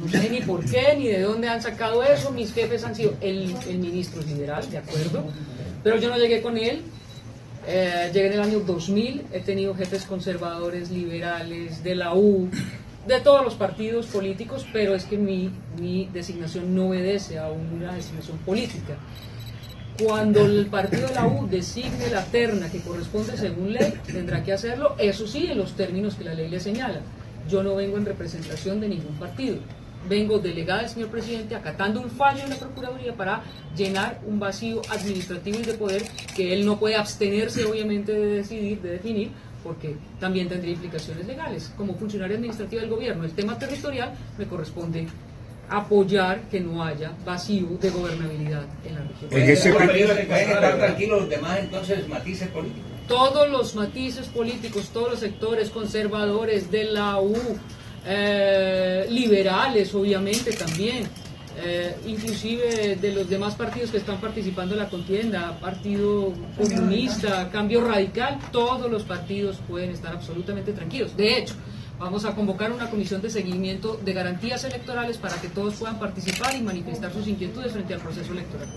No sé ni por qué, ni de dónde han sacado eso. Mis jefes han sido el, el ministro liberal, de acuerdo. Pero yo no llegué con él. Eh, llegué en el año 2000. He tenido jefes conservadores, liberales, de la U, de todos los partidos políticos, pero es que mi, mi designación no obedece a una designación política. Cuando el partido de la U designe la terna que corresponde según ley, tendrá que hacerlo, eso sí, en los términos que la ley le señala. Yo no vengo en representación de ningún partido. Vengo delegada del señor presidente acatando un fallo en la Procuraduría para llenar un vacío administrativo y de poder que él no puede abstenerse, obviamente, de decidir, de definir, porque también tendría implicaciones legales. Como funcionario administrativo del gobierno, el tema territorial me corresponde apoyar que no haya vacío de gobernabilidad en la región. En ese ¿Pueden estar tranquilos los demás entonces matices políticos? Todos los matices políticos, todos los sectores conservadores de la U, eh, liberales obviamente también, eh, inclusive de los demás partidos que están participando en la contienda, Partido Comunista, Cambio Radical, todos los partidos pueden estar absolutamente tranquilos. De hecho, vamos a convocar una comisión de seguimiento de garantías electorales para que todos puedan participar y manifestar sus inquietudes frente al proceso electoral.